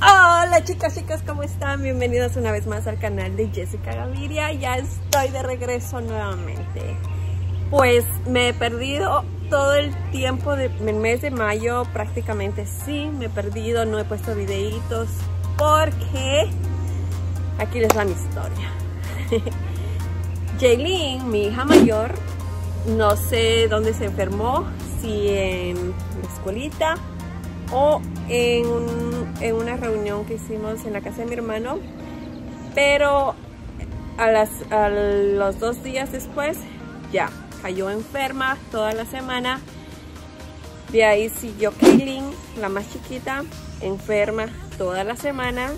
Hola chicas, chicas, ¿cómo están? Bienvenidos una vez más al canal de Jessica Gaviria. Ya estoy de regreso nuevamente. Pues me he perdido todo el tiempo del mes de mayo, prácticamente sí, me he perdido, no he puesto videitos porque aquí les va mi historia. Jaylin, mi hija mayor, no sé dónde se enfermó, si en la escuelita o en, en, una reunión que hicimos en la casa de mi hermano, pero a, las, a los dos días después ya cayó enferma toda la semana. De ahí siguió Kaylin, la más chiquita, enferma toda la semana.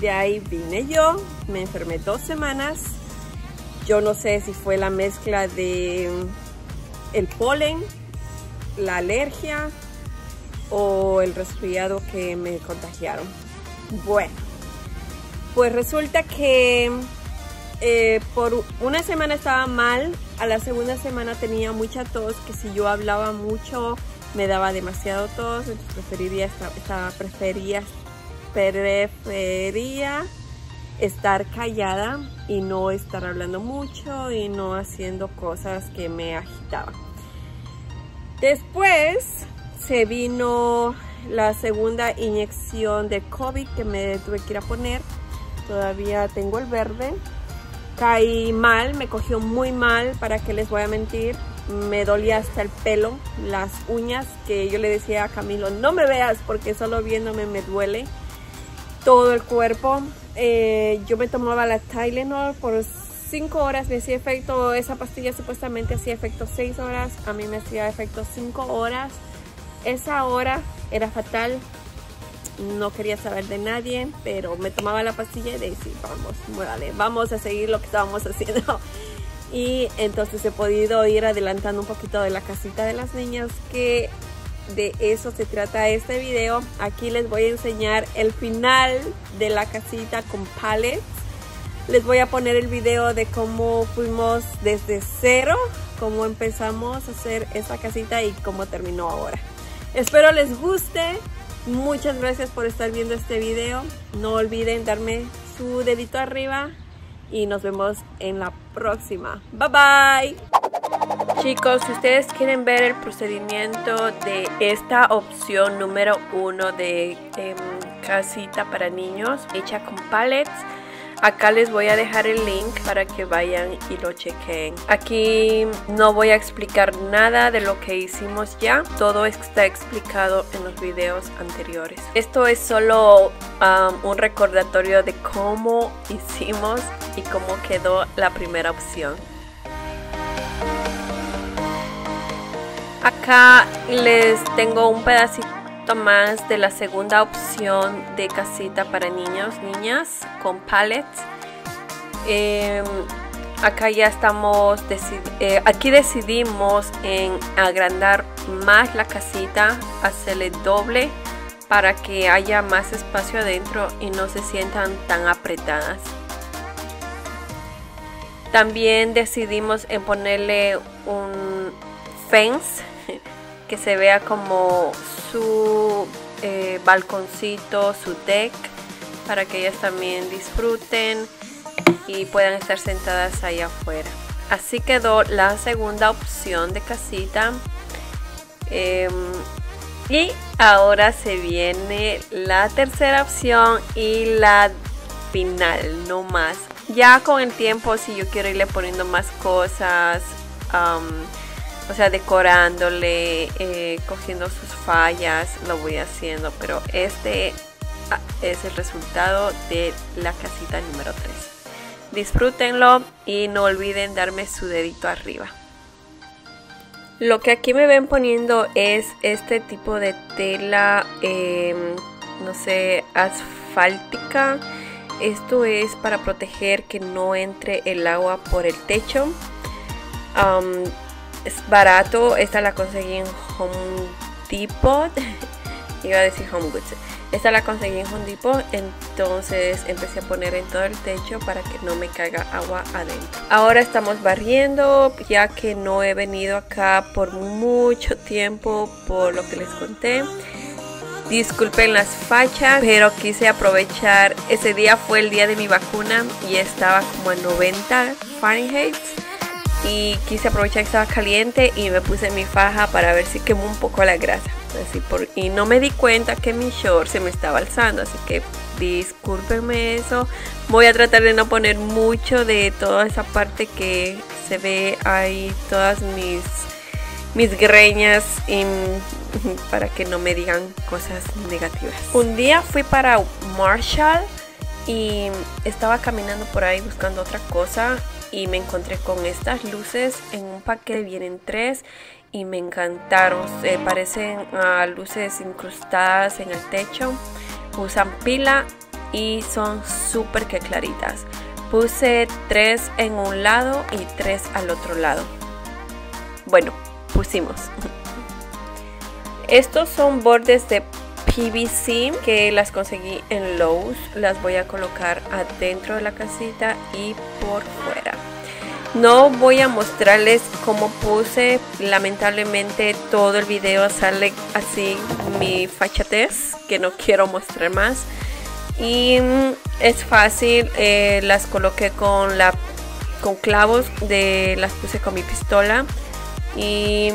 De ahí vine yo, me enfermé dos semanas. Yo no sé si fue la mezcla de el polen, la alergia o el resfriado que me contagiaron. Bueno, pues resulta que eh, por una semana estaba mal, a la segunda semana tenía mucha tos, que si yo hablaba mucho me daba demasiado tos, entonces preferiría, estaba, prefería, prefería estar callada y no estar hablando mucho y no haciendo cosas que me agitaban. Después se vino la segunda inyección de COVID que me tuve que ir a poner. Todavía tengo el verde. Caí mal, me cogió muy mal, para que les voy a mentir. Me dolía hasta el pelo, las uñas, que yo le decía a Camilo, no me veas porque solo viéndome me duele todo el cuerpo. Eh, yo me tomaba la Tylenol por 5 horas, me hacía efecto, esa pastilla supuestamente hacía efecto 6 horas, a mí me hacía efecto 5 horas. Esa hora era fatal, no quería saber de nadie, pero me tomaba la pastilla y decía, vamos, muévale, vamos a seguir lo que estábamos haciendo. Y entonces he podido ir adelantando un poquito de la casita de las niñas, que de eso se trata este video. Aquí les voy a enseñar el final de la casita con pallets. Les voy a poner el video de cómo fuimos desde cero, cómo empezamos a hacer esta casita y cómo terminó ahora. Espero les guste. Muchas gracias por estar viendo este video. No olviden darme su dedito arriba y nos vemos en la próxima. Bye bye. Chicos, si ustedes quieren ver el procedimiento de esta opción número uno de em, casita para niños hecha con pallets, Acá les voy a dejar el link para que vayan y lo chequen. Aquí no voy a explicar nada de lo que hicimos ya. Todo está explicado en los videos anteriores. Esto es solo um, un recordatorio de cómo hicimos y cómo quedó la primera opción. Acá les tengo un pedacito más de la segunda opción de casita para niños, niñas con pallets. Em, acá ya estamos, eh, aquí decidimos en agrandar más la casita, hacerle doble para que haya más espacio adentro y no se sientan tan apretadas. También decidimos en ponerle un fence que se vea como su eh, balconcito, su deck, para que ellas también disfruten y puedan estar sentadas ahí afuera. Así quedó la segunda opción de casita. Em, y ahora se viene la tercera opción y la final, no más. Ya con el tiempo, si yo quiero irle poniendo más cosas, o sea, decorándole, eh, cogiendo sus fallas, lo voy haciendo, pero este ah, es el resultado de la casita número 3. Disfrútenlo y no olviden darme su dedito arriba. Lo que aquí me ven poniendo es este tipo de tela, em, no sé, asfáltica. Esto es para proteger que no entre el agua por el techo es barato. Esta la conseguí en Home Depot. Iba a decir Home Goods. Esta la conseguí en Home Depot. Entonces empecé a poner en todo el techo para que no me caiga agua adentro. Ahora estamos barriendo. Ya que no he venido acá por mucho tiempo. Por lo que les conté. Disculpen las fachas, pero quise aprovechar. Ese día fue el día de mi vacuna y estaba como a 90 Fahrenheit. Y quise aprovechar que estaba caliente y me puse mi faja para ver si quemó un poco la grasa. Así por, y no me di cuenta que mi short se me estaba alzando, así que discúlpenme eso. Voy a tratar de no poner mucho de toda esa parte que se ve ahí, todas mis mis greñas para que no me digan cosas negativas. Un día fui para Marshall y estaba caminando por ahí buscando otra cosa y me encontré con estas luces en un paquete vienen tres y me encantaron parecen a luces incrustadas en el techo usan pila y son súper que claritas puse tres en un lado y tres al otro lado bueno pusimos. Estos son bordes de PVC que las conseguí en Lowe's. Las voy a colocar adentro de la casita y por fuera. No voy a mostrarles cómo puse. Lamentablemente todo el video sale así mi fachatez que no quiero mostrar más. Y mm, es fácil. Eh, las coloqué con la con clavos de las puse con mi pistola y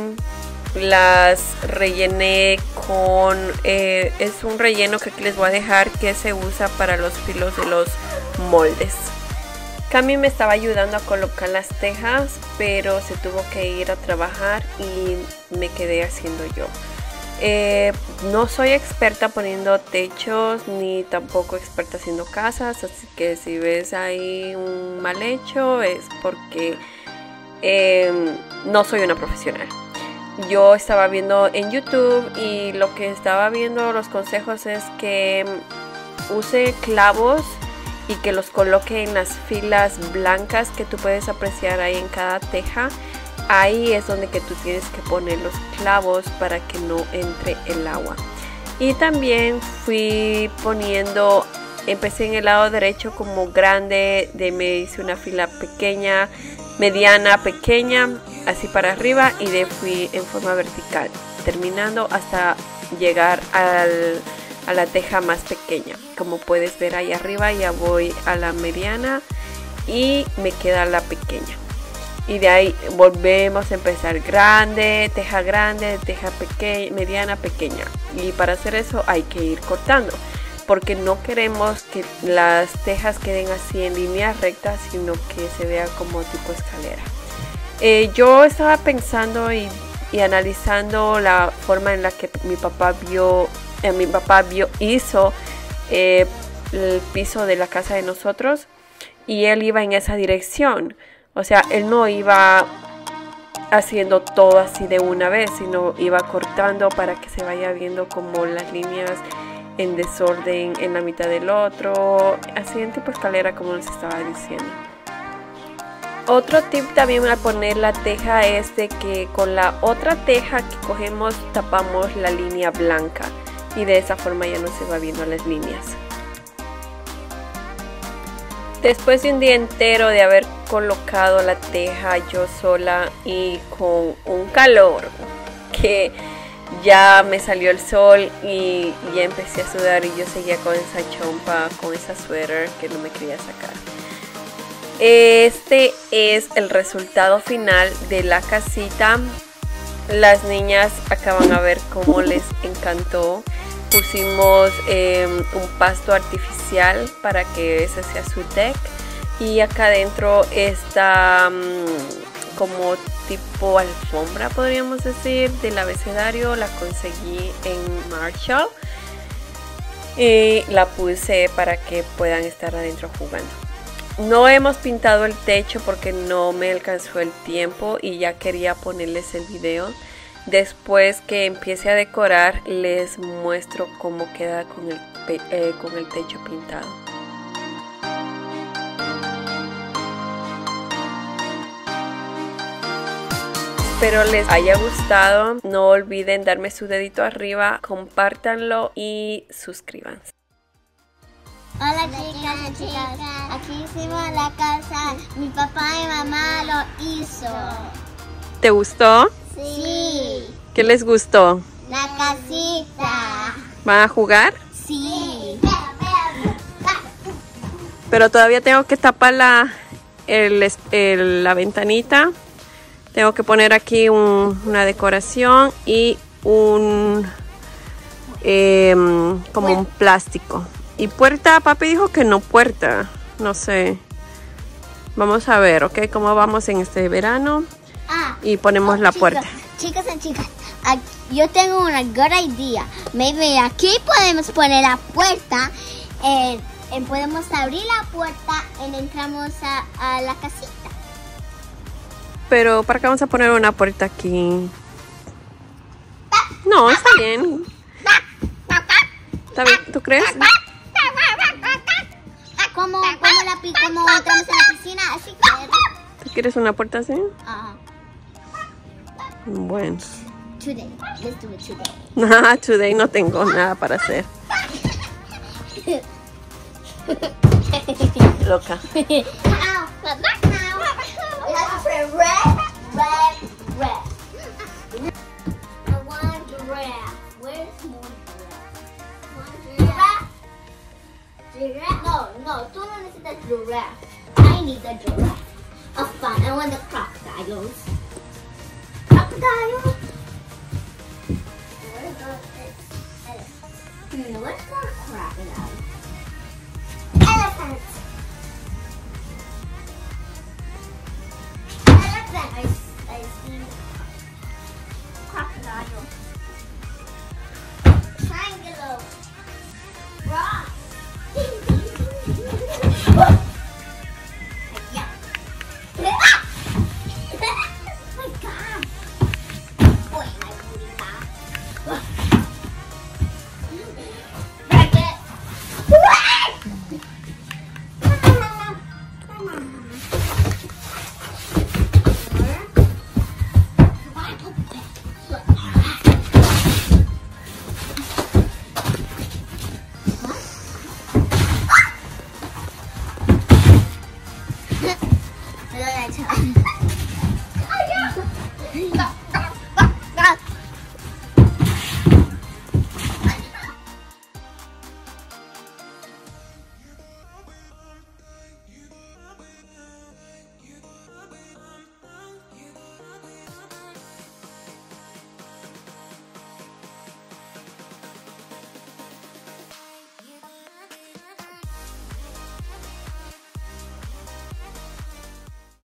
las rellené con eh, es un relleno que aquí les voy a dejar que se usa para los filos de los moldes Cami me estaba ayudando a colocar las tejas pero se tuvo que ir a trabajar y me quedé haciendo yo eh, no soy experta poniendo techos ni tampoco experta haciendo casas así que si ves ahí un mal hecho es porque Em, no soy una profesional. Yo estaba viendo en YouTube y lo que estaba viendo los consejos es que use clavos y que los coloque en las filas blancas que tú puedes apreciar ahí en cada teja. Ahí es donde que tú tienes que poner los clavos para que no entre el agua. Y también fui poniendo, empecé en el lado derecho como grande, de me hice una fila pequeña, mediana, pequeña, así para arriba y de fui en forma vertical, terminando hasta llegar al, a la teja más pequeña. Como puedes ver ahí arriba ya voy a la mediana y me queda la pequeña. Y de ahí volvemos a empezar grande, teja grande, teja pequeña, mediana, pequeña. Y para hacer eso hay que ir cortando porque no queremos que las tejas queden así en línea recta, sino que se vea como tipo escalera. Eh, yo estaba pensando y, analizando la forma en la que mi papá vio, eh, mi papá vio, hizo eh, el piso de la casa de nosotros y él iba en esa dirección. O sea, él no iba haciendo todo así de una vez, sino iba cortando para que se vaya viendo como las líneas en desorden en la mitad del otro, así en tipo escalera como les estaba diciendo. Otro tip también para poner la teja es de que con la otra teja que cogemos tapamos la línea blanca y de esa forma ya no se va viendo las líneas. Después de un día entero de haber colocado la teja yo sola y con un calor que ya me salió el sol y ya empecé a sudar y yo seguía con esa chompa, con esa suéter que no me quería sacar. Este es el resultado final de la casita. Las niñas acaban a ver cómo les encantó. Pusimos em, un pasto artificial para que ese sea su deck. Y acá adentro está mm, como tipo alfombra, podríamos decir, del abecedario. La conseguí en Marshall. Y la puse para que puedan estar adentro jugando. No hemos pintado el techo porque no me alcanzó el tiempo y ya quería ponerles el video. Después que empiece a decorar les muestro cómo queda con el, eh, con el techo pintado. Espero les haya gustado. No olviden darme su dedito arriba, compártanlo y suscríbanse. Hola chicas y chicas, aquí hicimos la casa, mi papá y mamá lo hizo. ¿Te gustó? Sí. ¿Qué les gustó? La casita. ¿Van a jugar? Sí. Pero todavía tengo que tapar la, el- el- la ventanita. Tengo que poner aquí un- una decoración y un em, como un plástico. Y puerta, papi dijo que no puerta. No sé. Vamos a ver, ¿ok? ¿Cómo vamos en este verano? Ah, Y ponemos la chicos, puerta. Chicas y chicas, aquí- yo tengo una good idea. Maybe aquí podemos poner la puerta. eh, eh, podemos abrir la puerta y entramos a, a la casita. Pero ¿para qué vamos a poner una puerta aquí? No, está bien. ¿Está bien? ¿Tú crees? Como, como, la, como entramos en la piscina, así que... ¿Tú quieres una puerta así? ah, Bueno. today, let's do it today. Nada, today no tengo nada para hacer. Loca. No, no, tú no necesitas giraffe. I need the giraffe. Oh, fine. I want the crocodiles. tayo. Hmm, what's that crocodile? Elephant. Elephant, I, I see.